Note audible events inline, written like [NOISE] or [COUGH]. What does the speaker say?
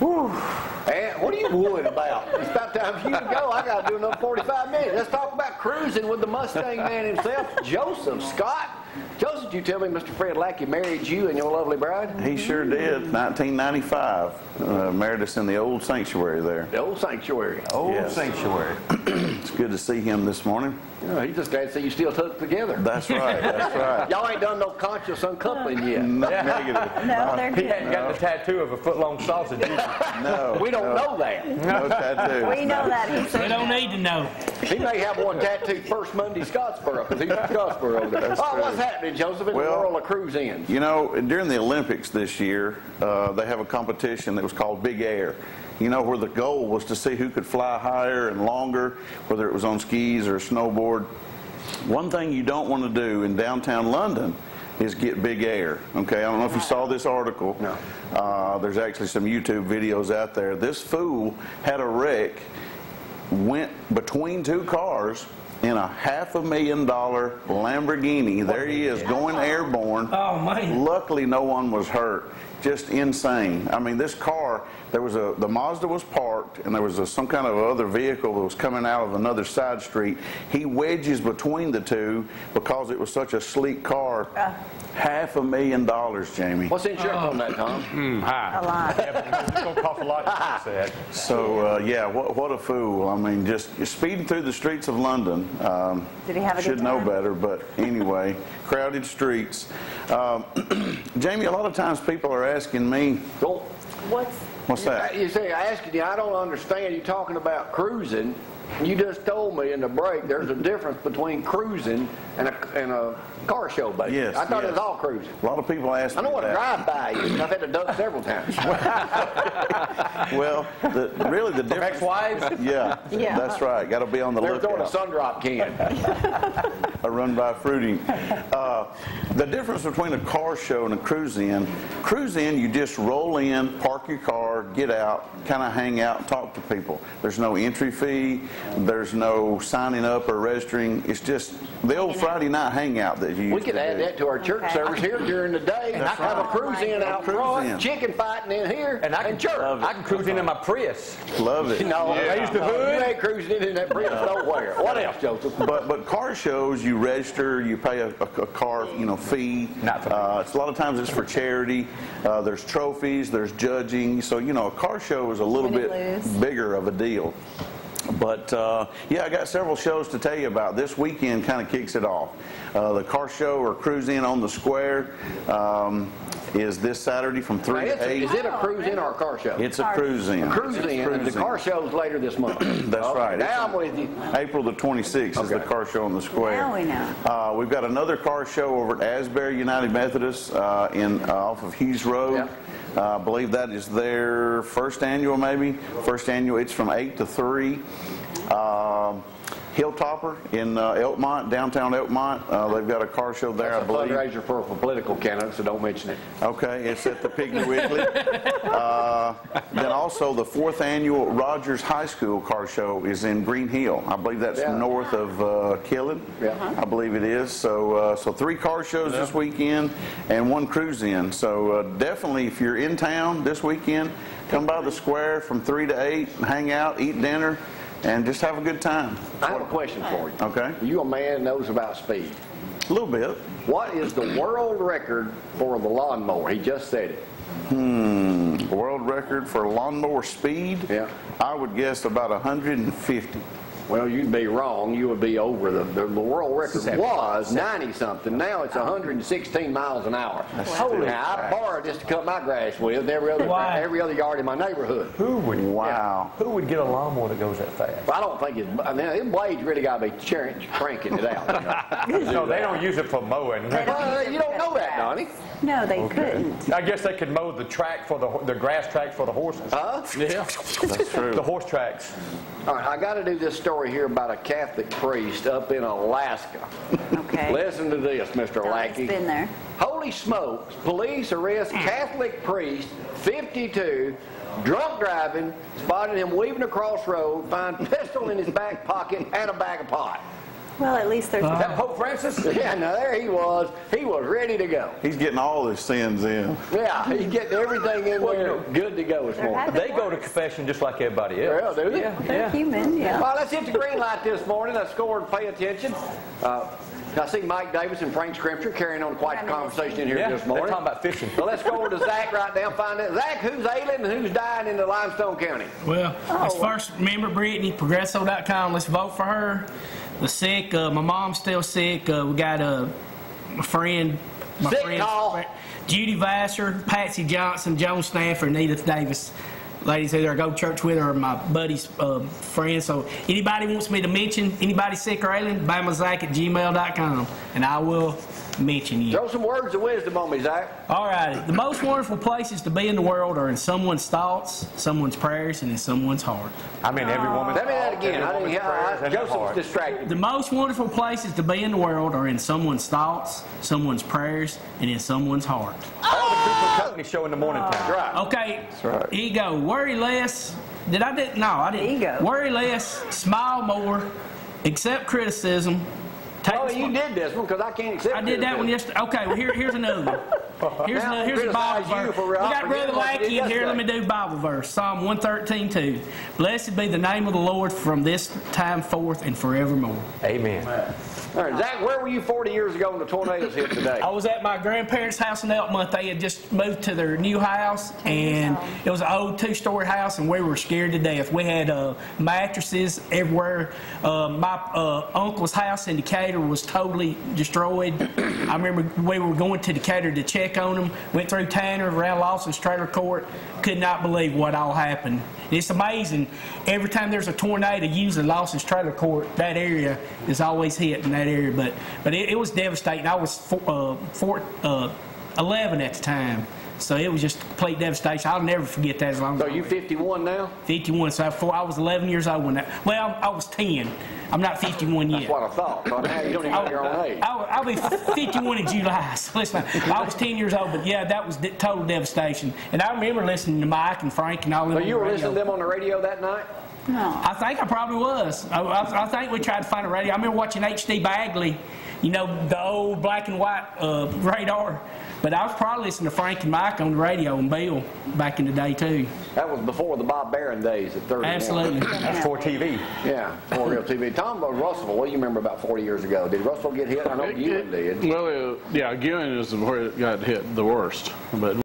And eh, what are you worried about? It's about time for you to go. I got to do another 45 minutes. Let's talk about cruising with the Mustang man himself, Joseph Scott. Joseph, you tell me Mr. Fred Lackey married you and your lovely bride? He sure did. 1995. Uh, married us in the old sanctuary there. The old sanctuary. Old Yes. sanctuary. [CLEARS THROAT] It's good to see him this morning. You know, he's just glad to see you still hooked together. That's right. That's [LAUGHS] right. Y'all ain't done no conscious uncoupling yet. [LAUGHS] Not [LAUGHS] negative. No, they're He good. hadn't got the tattoo of a foot-long sausage. No. We don't no, know that. No tattoo. We know that. He We said don't need to know. He may have one tattooed first Monday Scottsboro, because he's from Scottsboro over there. That's Oh, true. What's happening, Joseph, in Well- the world of cruise ins? You know, during the Olympics this year, uh, they have a competition that was called Big Air. You know, where the goal was to see who could fly higher and longer, whether it was on skis or a snowboard. One thing you don't want to do in downtown London is get big air. Okay, I don't know if you saw this article. No. Uh, there's actually some YouTube videos out there. This fool had a wreck, went between two cars in a half a million dollar Lamborghini. There he is, going airborne. Oh, man. Luckily, no one was hurt. Just insane. I mean, this car, there was a, the Mazda was parked, and there was a, some kind of other vehicle that was coming out of another side street. He wedges between the two because it was such a sleek car. Half a million dollars, Jamie. What's the insurance on that, Tom? [LAUGHS] Mm, high. a lot. Yeah, It's gonna cost a lot to fix that. So, uh, yeah, what, what a fool. I mean, just speeding through the streets of London. Um, Did he have a good Should know better, but anyway, [LAUGHS] crowded streets. Um, [CLEARS THROAT] Jamie, a lot of times people are asking me, Go. What's, what's that? You say, I asked you, I don't understand you talking about cruising. You just told me in the break there's a difference between cruising and a, and a car show, baby. Yes, I thought it was all cruising. A lot of people ask I me know what a that. drive-by is. I've had to duck several times. [LAUGHS] Well, the, really the difference. Ex-wives? Yeah, Yeah. that's right. Got to be on the They're throwing a lookout. sun drop can. [LAUGHS] A run by fruiting. Uh, the difference between a car show and a cruise in, cruise in, you just roll in, park your car, get out, kind of hang out, talk to people. There's no entry fee. There's no signing up or registering. It's just the old Friday night hangout that you. We used could to add do. that to our church Okay. service here during the day. That's Have a right. cruise in out Cruise front, in. chicken fighting in here, And I can, church. I can cruise in in my Prius. Love it. [LAUGHS] No, Raise the no, hood. you ain't cruising in in that Prius nowhere. What else, Joseph? But but car shows, you register, you pay a, a, a car you know fee. Not for uh, it's a lot of times it's for charity. Uh, there's trophies, there's judging. So you know a car show is a little Win bit lose. bigger of a deal. But uh, yeah, I got several shows to tell you about. This weekend kind of kicks it off. Uh, the car show or cruise in on the square um, is this Saturday from three it's to a- eight. Is it a cruise in or a car show? It's a Car- cruise in. Cruise in. the cruise car show's later this month. [CLEARS THROAT] That's Okay, right. Now I'm with you. April the 26th is the car show on the square. Now we know. Uh, we've got another car show over at Asbury United Methodist uh, in uh, off of Hughes Road. Yeah. Uh, I believe that is their first annual, maybe first annual. It's from eight to three. Um Hilltopper in uh, Elkmont, downtown Elkmont. Uh, they've got a car show there, That's I a believe. fundraiser for a political candidate, so don't mention it. Okay, it's at the Piggly [LAUGHS] Wiggly. Uh, Then also, the fourth annual Rogers High School Car Show is in Green Hill. I believe that's Yeah. north of uh, Killen. Yeah. I believe it is. So, uh, so three car shows this weekend and one cruise in. So uh, definitely, if you're in town this weekend, come by the square from three to eight, hang out, eat dinner, and just have a good time. I have a question for you. Okay? You a man knows about speed. A little bit. What is the world record for the lawnmower? He just said it. Hmm. World record for lawnmower speed? Yeah. I would guess about 150. Well, you'd be wrong. You would be over the, the, the world record was 90 something. Now it's 116 miles an hour. Holy Now, I crap. borrowed this to cut my grass with every other, Why? every other yard in my neighborhood. Who would? Wow. Who would get a lawnmower that goes that fast? But I don't think it's, I mean, them blades really got to be churn- cranking it out. You know? [LAUGHS] No, they don't use it for mowing. well, uh, you don't know that, Donnie. no, they couldn't. I guess they could mow the track for the, the grass track for the horses. Huh? [LAUGHS] Yeah. That's true. The horse tracks. All right, I got to do this story here about a Catholic priest up in Alaska. Okay. [LAUGHS] Listen to this, Mr. Donnie's Lackey. been there. Holy smokes, police arrest Catholic priest, 52, drunk driving, spotted him weaving across road, find pistol in his back pocket and a bag of pot. Well, at least there's, Is that Pope Francis? [LAUGHS] Yeah, no, there he was. He was ready to go. He's getting all his sins in. Yeah, he's getting everything in Well, you there, good to go this There morning. had- They go to confession just like everybody else. Well, do they? Yeah, they're yeah. human, yeah. Well, let's hit the green light this morning. Let's score and pay attention. Uh, I see Mike Davis and Frank Scrimcher carrying on quite the conversation in here Yeah, this they're talking about fishing. So let's go over to Zach right now, find out. Zach, who's ailing and who's dying in the Limestone County? Well, let's Oh. first remember Brittany, Progresso.com. Let's vote for her. The sick, uh, my mom's still sick. Uh, we got uh, my friend, my Sick friend call. Judy Vassar, Patsy Johnson, Joan Stanford, and Edith Davis. Ladies either I go to church with or my buddy's uh, friends. So anybody wants me to mention anybody sick or ailing, bamazak at gmail.com, and I will mention you. Throw some words of wisdom on me, Zach. All righty. The most wonderful places to be in the world are in someone's thoughts, someone's prayers, and in someone's heart. I mean, every woman's Let me that again. I didn't woman's hear. I, and their Joseph's distracted. The most wonderful places to be in the world are in someone's thoughts, someone's prayers, and in someone's heart. All the Company show in the morning time. Right. Okay. right. Ego. Worry less. Did I did? No, I didn't. Ego. Worry less. Smile more. Accept criticism. Take Oh, you did this one because I can't accept I did that one yesterday. Okay, well, here, here's another one. [LAUGHS] Here's, Now another, I'm here's a Bible criticize you verse. for We got forgetting Brother what you Lackey in here. Let me do Bible verse. Psalm 113, 2. Blessed be the name of the Lord from this time forth and forevermore. Amen. All right, Zach, where were you 40 years ago when the tornadoes hit today? I was at my grandparents' house in Elkmont. They had just moved to their new house, and it was an old two-story house, and we were scared to death. We had uh, mattresses everywhere. Uh, my uh, uncle's house in Decatur was totally destroyed. [CLEARS THROAT] I remember we were going to Decatur to check on them. Went through Tanner, around Lawson's trailer court. Could not believe what all happened. It's amazing. Every time there's a tornado using Lawson's trailer court, that area is always hit in that area. But but it, it was devastating. I was four, uh, four, uh, 11 at the time, so it was just complete devastation. I'll never forget that as long as So I you live. 51 now? 51. So I, four, I was 11 years old when that. Well, I was 10. I'm not 51 yet. That's what I thought. So now you don't even know your own age. I'll, I'll be 51 in July. [LAUGHS] So listen, I was 10 years old, but yeah, that was de- total devastation. And I remember listening to Mike and Frank and all them. So you the were radio. listening to them on the radio that night? No. I think I probably was. I, I, I think we tried to find a radio. I remember watching H.D. Bagley, you know, the old black and white uh, radar. But I was probably listening to Frank and Mike on the radio and Bill back in the day too. That was before the Bob Baron days at 31. Absolutely. That's for TV. Yeah, for real TV. Tom Russell, what do you remember about 40 years ago? Did Russell get hit? I know Ewan did. Well, uh, yeah, Gillian is where it got hit the worst, but